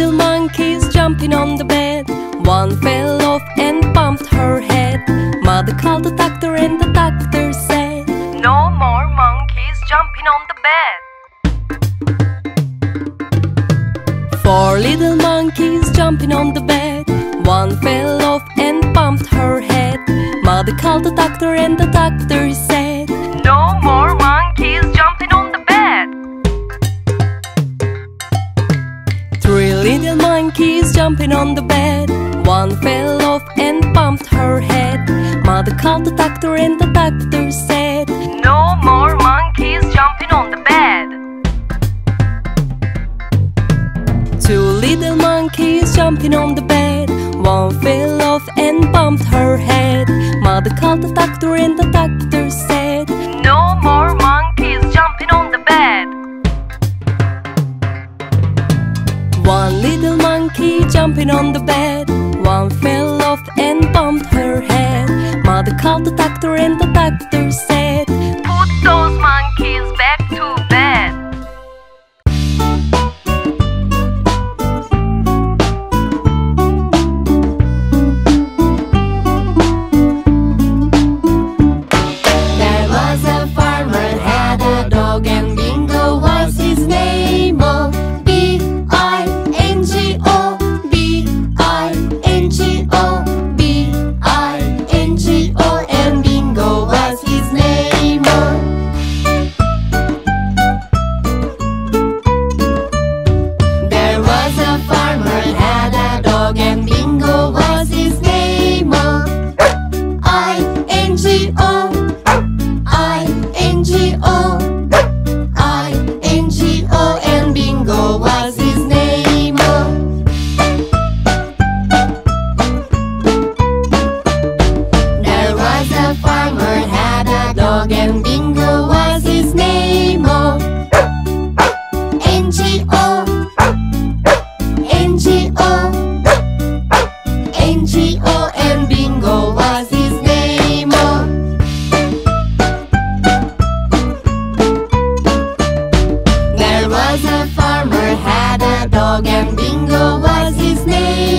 little monkeys jumping on the bed. One fell off and bumped her head. Mother called the doctor and the doctor said, No more monkeys jumping on the bed. Four little monkeys jumping on the bed. One fell off and bumped her head. Mother called the doctor and the doctor said, jumping on the bed. One fell off and bumped her head. Mother called the doctor and the doctor said, No more monkeys jumping on the bed. Two little monkeys jumping on the bed. One fell off and bumped her head. Mother called the doctor and the doctor jumping on the bed. One fell off and bumped her head. Mother called the doctor and the doctor said, was a farmer had a dog and Bingo was his name.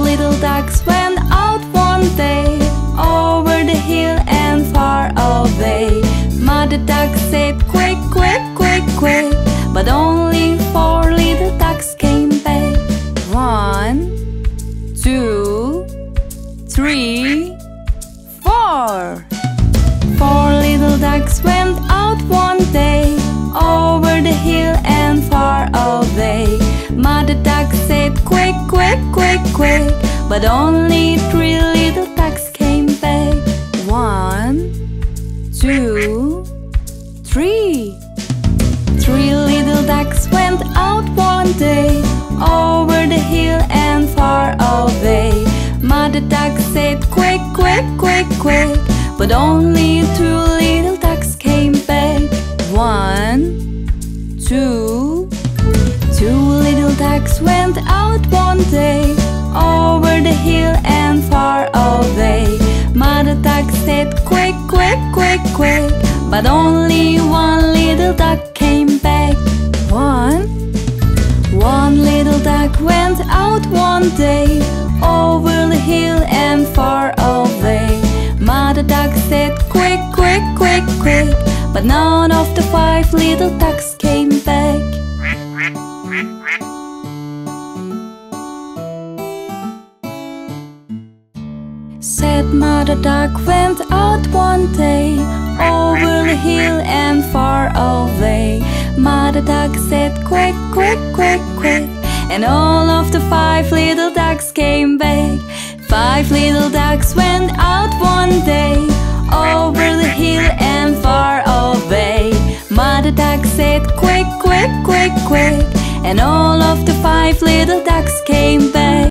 Little ducks went out one day Over the hill and far away. Mother duck said But only three little ducks came back. One, two, three. Three little ducks went out one day Over the hill and far away. Mother duck said quick, quick, quick, quick But only two quick, quick, But only one little duck came back. One, one little duck went out one day Over the hill and far away. Mother duck said quick, quick, quick, quick But none of the five little ducks came back Mother Duck went out one day Over the hill and far away. Mother Duck said quick, quick, quick, quick And all of the five little ducks came back. Five little ducks went out one day Over the hill and far away. Mother Duck said quick, quick, quick, quick And all of the five little ducks came back